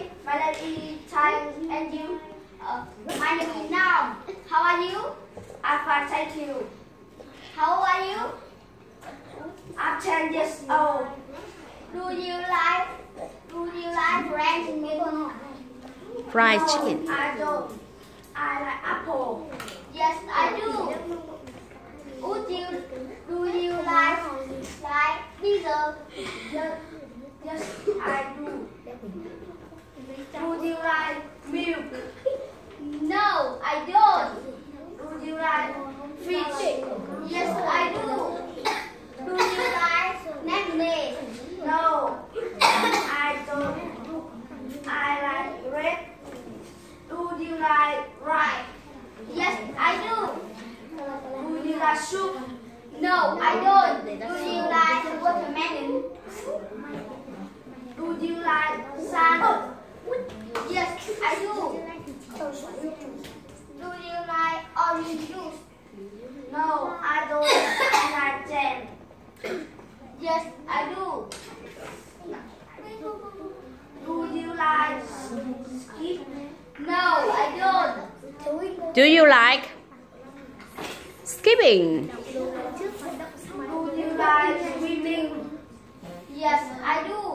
is Thai and you? Uh, my name is Nam. How are you? I'm fine, thank you. How are you? I'm 10 years old. Do you like Do you like fried chicken? Fried no, chicken. I don't. I like apple. Yes, I do. Would you do you like like pizza? Yes, yes, I. Do you like milk? No, I don't. Do you like fish? Yes, I do. Do you like necklace? No, I don't. I like red. Like rice? Yes, I do. Do you like soup? No, I don't. Do you like watermelon? Do you like salad? Yes, I do. Do you like orange juice? No, I don't. Like jam. Yes, I do. Do you like skip? No, I. Do you like skipping? Do you like swimming? Yes, I do.